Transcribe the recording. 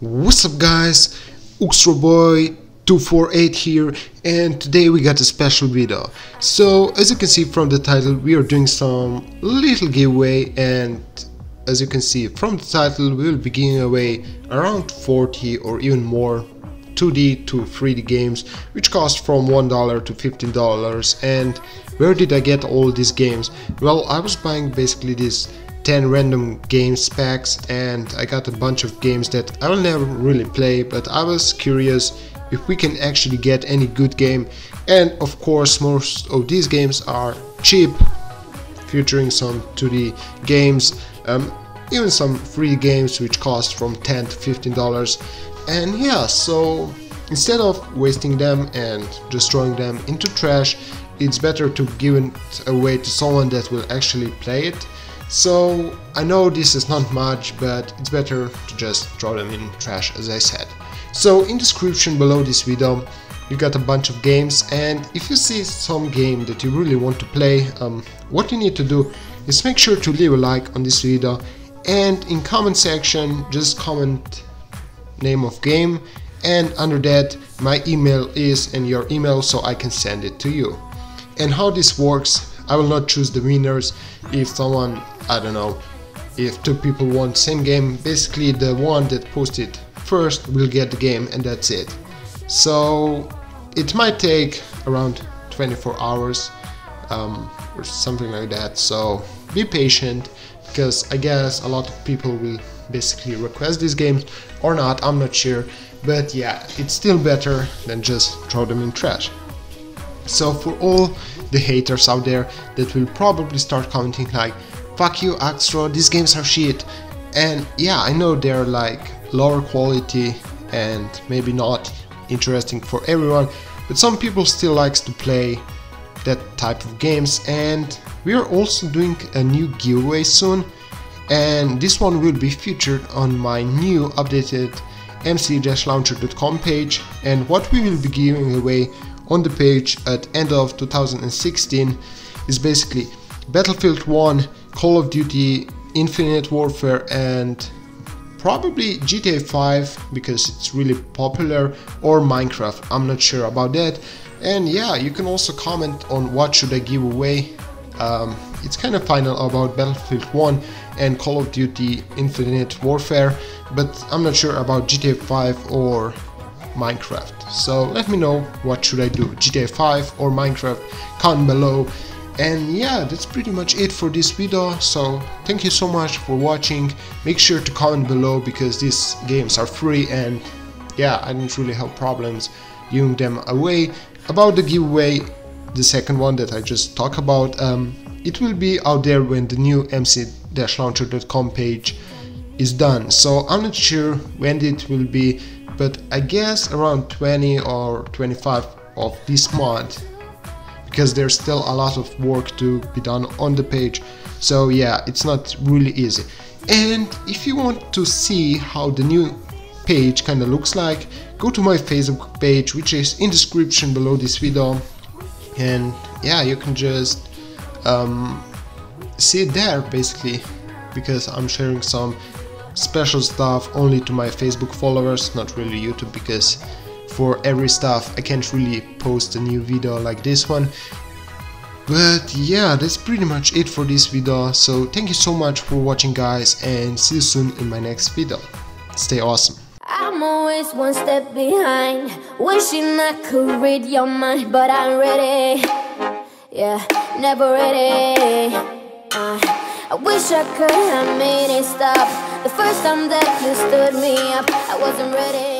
What's up guys, Uxroboy 248 here and today we got a special video. So as you can see from the title we are doing some little giveaway and as you can see from the title we will be giving away around 40 or even more 2D to 3D games which cost from $1 to $15 and where did I get all these games? Well I was buying basically these 10 random games packs and I got a bunch of games that I will never really play but I was curious if we can actually get any good game. And of course most of these games are cheap featuring some 2D games um, even some free games which cost from 10 to 15 dollars. And yeah so instead of wasting them and destroying them into trash it's better to give it away to someone that will actually play it so I know this is not much, but it's better to just throw them in trash as I said. So in description below this video you got a bunch of games and if you see some game that you really want to play, um, what you need to do is make sure to leave a like on this video and in comment section just comment name of game and under that my email is and your email so I can send it to you. And how this works, I will not choose the winners if someone I don't know if two people want same game basically the one that posted first will get the game and that's it. So it might take around 24 hours um, or something like that. So be patient because I guess a lot of people will basically request these games or not I'm not sure. But yeah it's still better than just throw them in trash. So for all the haters out there that will probably start commenting like fuck you Axtro, these games are shit. And yeah, I know they're like lower quality and maybe not interesting for everyone, but some people still likes to play that type of games and we are also doing a new giveaway soon and this one will be featured on my new updated mc-launcher.com page and what we will be giving away on the page at end of 2016 is basically Battlefield 1 Call of Duty, Infinite Warfare and probably GTA 5 because it's really popular or Minecraft, I'm not sure about that. And yeah, you can also comment on what should I give away. Um, it's kind of final about Battlefield 1 and Call of Duty Infinite Warfare, but I'm not sure about GTA 5 or Minecraft. So let me know what should I do, GTA 5 or Minecraft, comment below and yeah that's pretty much it for this video. So thank you so much for watching. Make sure to comment below because these games are free and yeah I didn't really have problems giving them away. About the giveaway the second one that I just talked about um, it will be out there when the new mc-launcher.com page is done. So I'm not sure when it will be but I guess around 20 or 25 of this month because there's still a lot of work to be done on the page. So yeah it's not really easy. And if you want to see how the new page kind of looks like go to my facebook page which is in description below this video. And yeah you can just um, see it there basically because I'm sharing some special stuff only to my Facebook followers not really YouTube because for every stuff. I can't really post a new video like this one. But yeah, that's pretty much it for this video. So thank you so much for watching guys and see you soon in my next video. Stay awesome. I'm always one step behind Wishing I could read your mind But I'm ready Yeah, never ready uh, I wish I could have made it stop The first time that you stood me up I wasn't ready